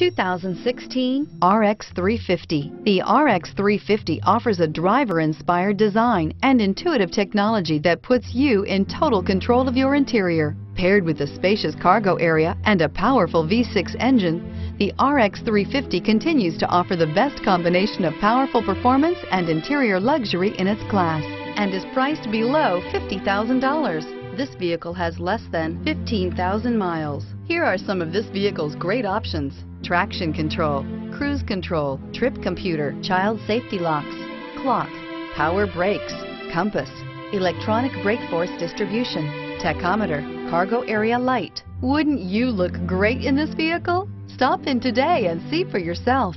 2016 RX 350. The RX 350 offers a driver-inspired design and intuitive technology that puts you in total control of your interior. Paired with a spacious cargo area and a powerful V6 engine, the RX 350 continues to offer the best combination of powerful performance and interior luxury in its class and is priced below $50,000. This vehicle has less than 15,000 miles. Here are some of this vehicle's great options. Traction control, cruise control, trip computer, child safety locks, clock, power brakes, compass, electronic brake force distribution, tachometer, cargo area light. Wouldn't you look great in this vehicle? Stop in today and see for yourself.